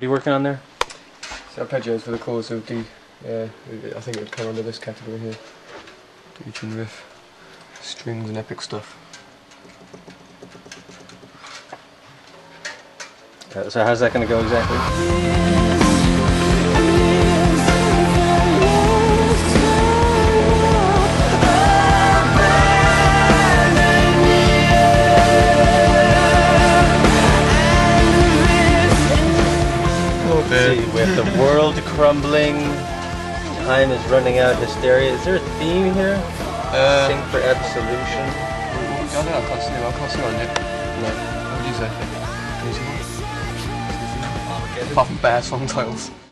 are you working on there? So arpeggios for the chords of D. Yeah, I think it would come under this category here. D tune riff, strings and epic stuff. Uh, so how's that going to go exactly? See, with the world crumbling, time is running out, hysteria. Is there a theme here? Uh, Sing for absolution. I don't know, I can't see, I can't see on it. No. What do you say? See? Apart from bare song titles.